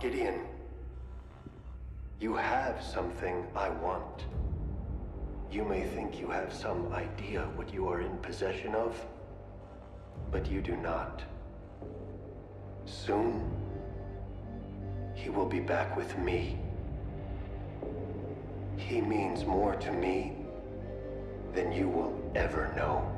Gideon. You have something I want. You may think you have some idea what you are in possession of, but you do not. Soon, he will be back with me. He means more to me than you will ever know.